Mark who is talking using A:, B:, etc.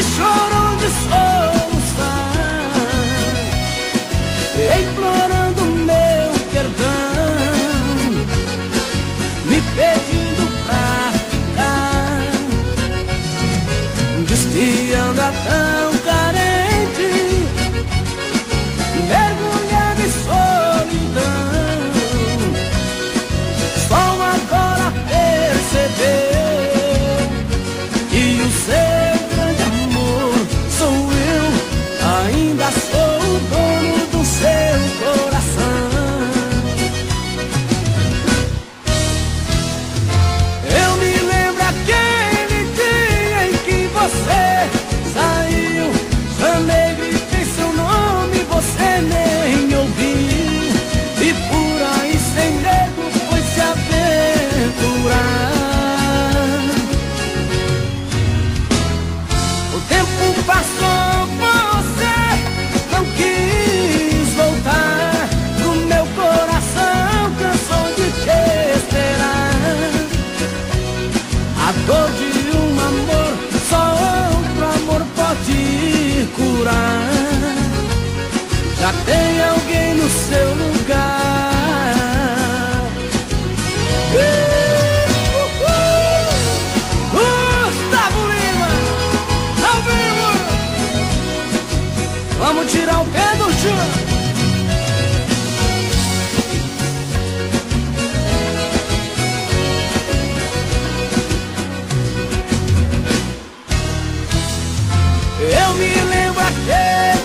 A: Perişan oldu son tirar o pé do chão. Eu me lembro aquele